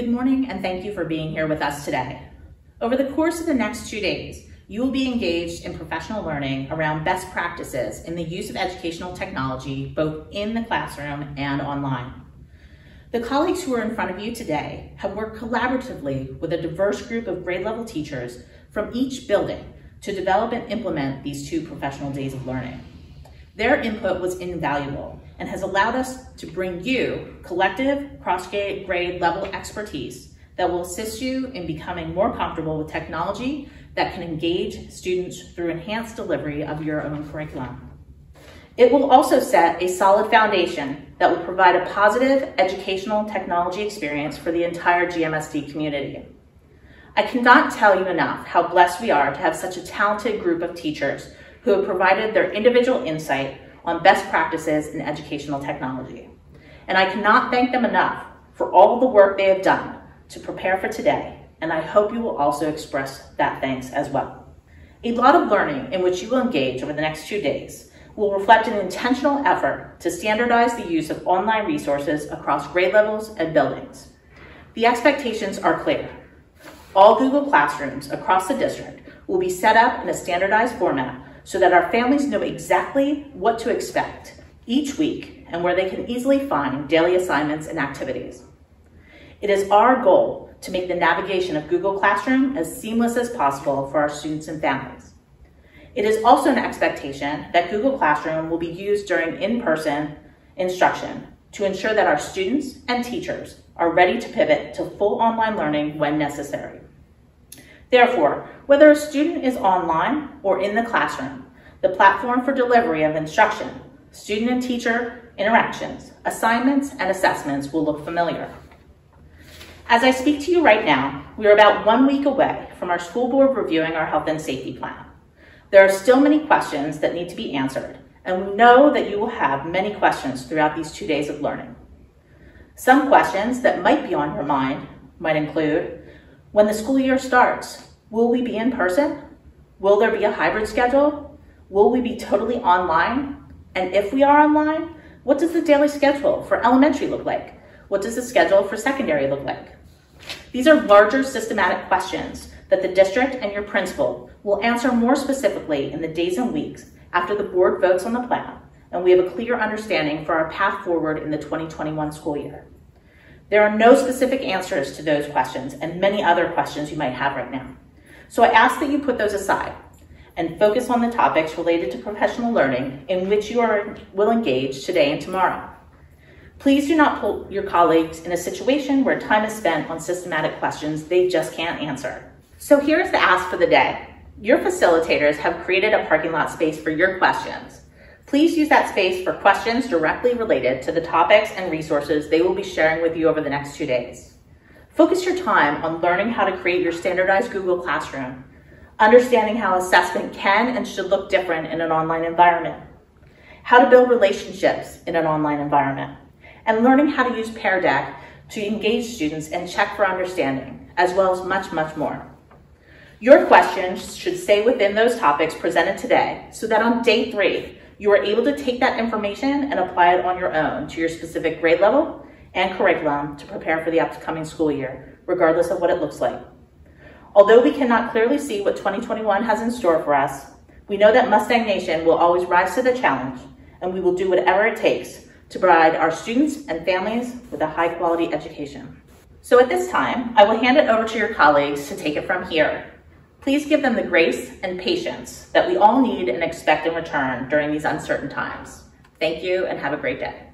Good morning and thank you for being here with us today. Over the course of the next two days, you will be engaged in professional learning around best practices in the use of educational technology, both in the classroom and online. The colleagues who are in front of you today have worked collaboratively with a diverse group of grade level teachers from each building to develop and implement these two professional days of learning. Their input was invaluable and has allowed us to bring you collective cross-grade level expertise that will assist you in becoming more comfortable with technology that can engage students through enhanced delivery of your own curriculum. It will also set a solid foundation that will provide a positive educational technology experience for the entire GMSD community. I cannot tell you enough how blessed we are to have such a talented group of teachers who have provided their individual insight on best practices in educational technology. And I cannot thank them enough for all the work they have done to prepare for today, and I hope you will also express that thanks as well. A lot of learning in which you will engage over the next two days will reflect an intentional effort to standardize the use of online resources across grade levels and buildings. The expectations are clear. All Google Classrooms across the district will be set up in a standardized format so that our families know exactly what to expect each week and where they can easily find daily assignments and activities. It is our goal to make the navigation of Google Classroom as seamless as possible for our students and families. It is also an expectation that Google Classroom will be used during in-person instruction to ensure that our students and teachers are ready to pivot to full online learning when necessary. Therefore, whether a student is online or in the classroom, the platform for delivery of instruction, student and teacher interactions, assignments, and assessments will look familiar. As I speak to you right now, we are about one week away from our school board reviewing our health and safety plan. There are still many questions that need to be answered, and we know that you will have many questions throughout these two days of learning. Some questions that might be on your mind might include, when the school year starts, will we be in person? Will there be a hybrid schedule? Will we be totally online? And if we are online, what does the daily schedule for elementary look like? What does the schedule for secondary look like? These are larger systematic questions that the district and your principal will answer more specifically in the days and weeks after the board votes on the plan and we have a clear understanding for our path forward in the 2021 school year. There are no specific answers to those questions and many other questions you might have right now. So I ask that you put those aside and focus on the topics related to professional learning in which you are, will engage today and tomorrow. Please do not put your colleagues in a situation where time is spent on systematic questions they just can't answer. So here's the ask for the day. Your facilitators have created a parking lot space for your questions. Please use that space for questions directly related to the topics and resources they will be sharing with you over the next two days. Focus your time on learning how to create your standardized Google Classroom, understanding how assessment can and should look different in an online environment, how to build relationships in an online environment, and learning how to use Pear Deck to engage students and check for understanding, as well as much, much more. Your questions should stay within those topics presented today so that on day three, you are able to take that information and apply it on your own to your specific grade level and curriculum to prepare for the upcoming school year, regardless of what it looks like. Although we cannot clearly see what 2021 has in store for us, we know that Mustang Nation will always rise to the challenge and we will do whatever it takes to provide our students and families with a high quality education. So at this time, I will hand it over to your colleagues to take it from here Please give them the grace and patience that we all need and expect in return during these uncertain times. Thank you and have a great day.